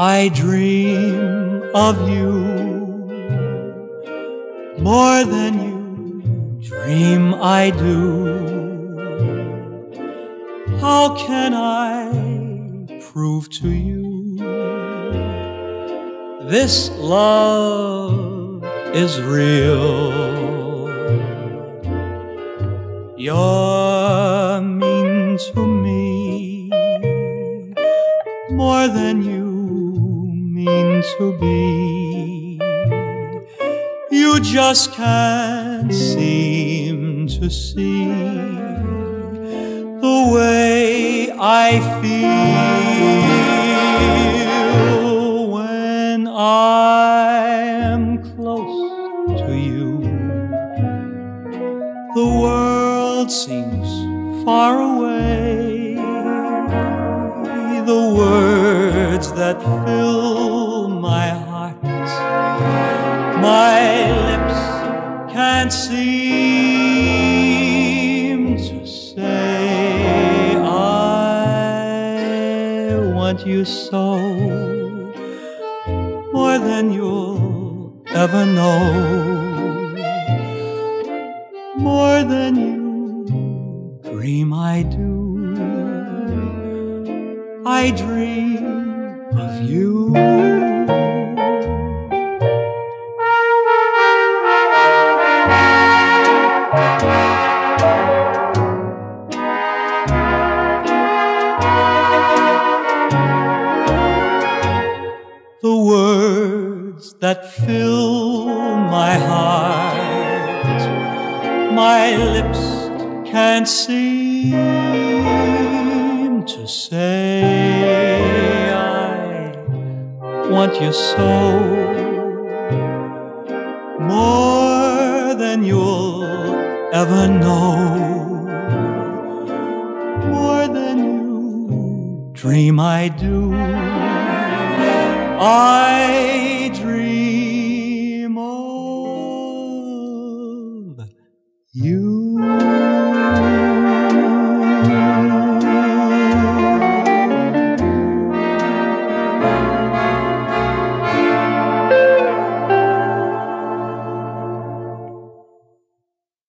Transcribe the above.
I dream of you more than you dream I do. How can I prove to you this love is real? You're mean to me more than you to be. You just can't seem to see the way I feel when I am close to you. The world seems far away. The words that fill my heart, my lips can't seem to say. I want you so more than you'll ever know more than you dream I do. I dream of you. That fill my heart. My lips can't seem to say I want you so more than you'll ever know. More than you dream I do I dream of you.